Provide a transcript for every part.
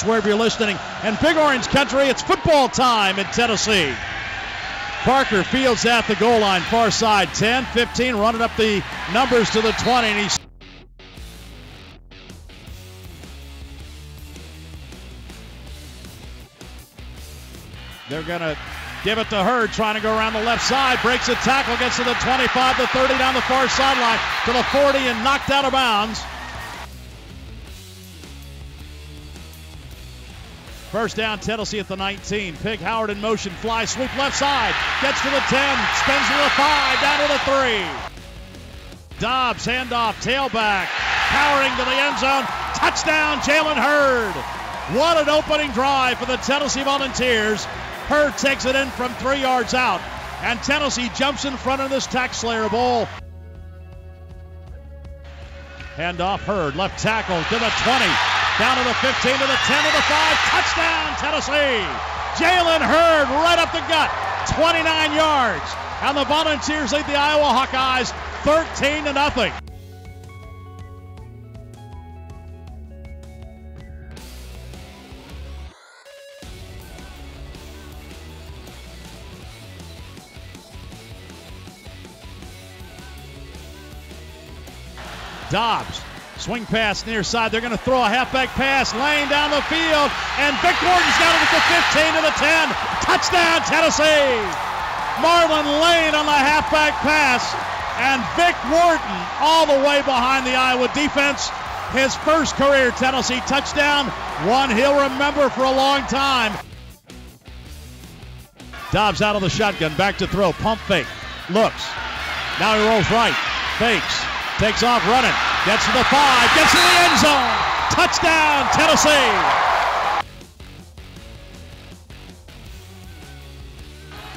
wherever you're listening. And Big Orange Country, it's football time in Tennessee. Parker fields at the goal line, far side, 10, 15, running up the numbers to the 20, and he's They're going to give it to Hurd, trying to go around the left side. Breaks a tackle, gets to the 25, the 30 down the far sideline to the 40 and knocked out of bounds. First down, Tennessee at the 19. Pig Howard in motion, fly sweep left side, gets to the 10, spins to the 5, down to the 3. Dobbs, handoff, tailback, powering to the end zone, touchdown, Jalen Hurd. What an opening drive for the Tennessee Volunteers. Hurd takes it in from three yards out, and Tennessee jumps in front of this TaxSlayer Bowl. Handoff Hurd, left tackle to the 20, down to the 15, to the 10, to the 5. Touchdown, Tennessee! Jalen Hurd right up the gut, 29 yards. And the Volunteers lead the Iowa Hawkeyes 13 to nothing. Dobbs. Swing pass near side. They're going to throw a halfback pass. Lane down the field. And Vic Wharton's got it at the 15 to the 10. Touchdown, Tennessee. Marlin Lane on the halfback pass. And Vic Wharton all the way behind the Iowa defense. His first career Tennessee touchdown. One he'll remember for a long time. Dobbs out of the shotgun. Back to throw. Pump fake. Looks. Now he rolls right. Fakes. Takes off running. Gets to the five. Gets to the end zone. Touchdown, Tennessee.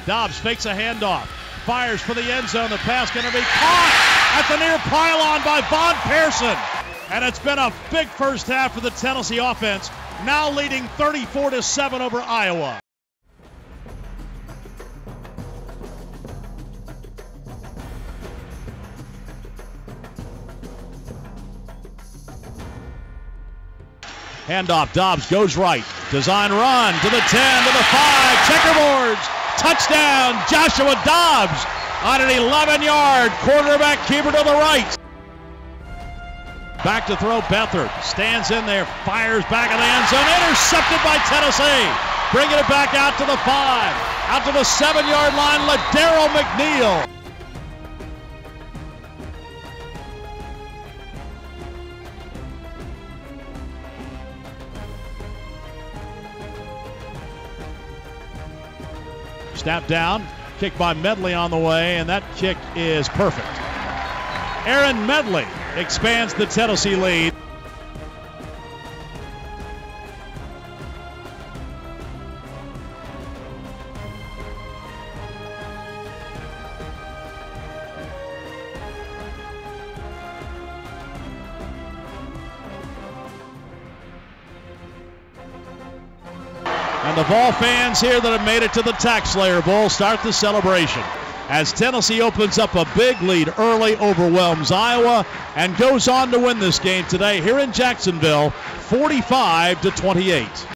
Dobbs fakes a handoff. Fires for the end zone. The pass going to be caught at the near pylon by Von Pearson. And it's been a big first half for the Tennessee offense, now leading 34 to 7 over Iowa. Handoff. Dobbs goes right. Design run to the 10, to the 5. Checkerboards. Touchdown. Joshua Dobbs on an 11 yard quarterback keeper to the right. Back to throw Beathard. Stands in there. Fires back in the end zone. Intercepted by Tennessee. Bringing it back out to the 5. Out to the 7 yard line. LaDarrell McNeil. Snap down, kick by Medley on the way, and that kick is perfect. Aaron Medley expands the Tennessee lead. And the ball fans here that have made it to the TaxSlayer Bowl start the celebration as Tennessee opens up a big lead early, overwhelms Iowa, and goes on to win this game today here in Jacksonville, 45 to 28.